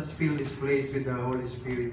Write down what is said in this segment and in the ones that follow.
Let's fill this place with the Holy Spirit.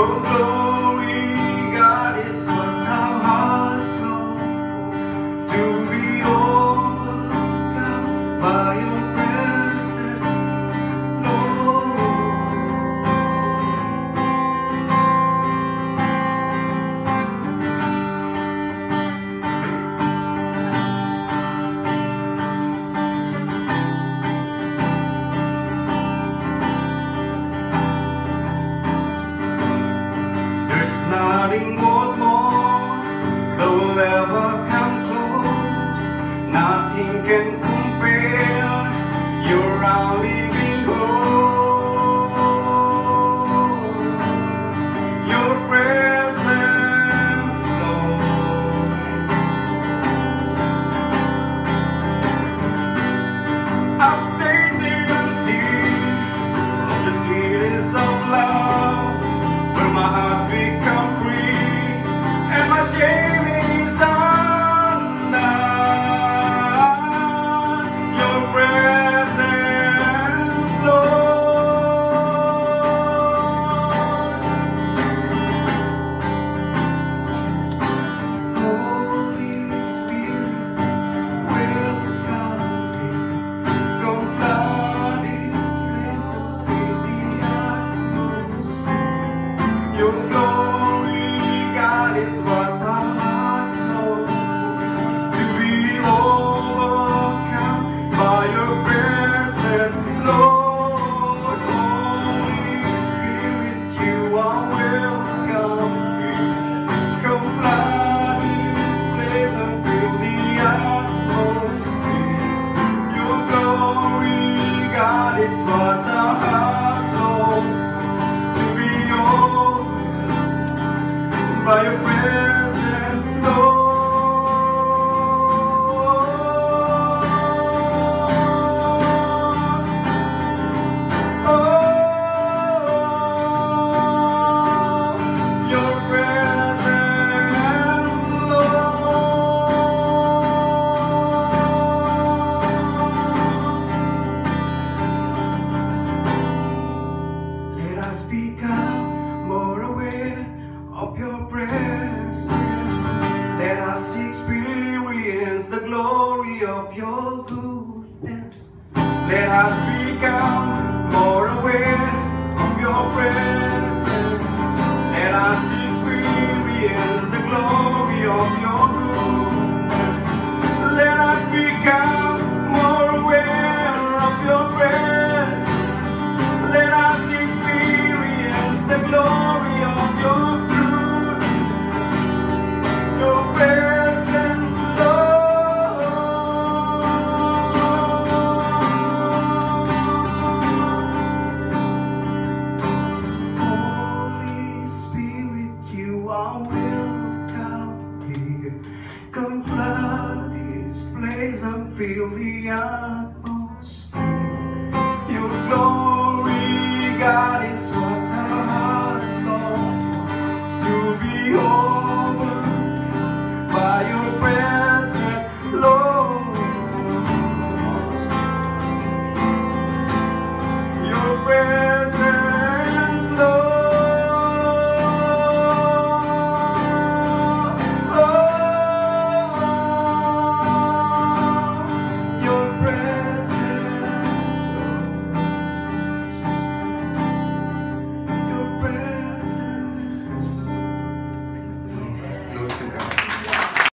go, go. God. eu me aconselho.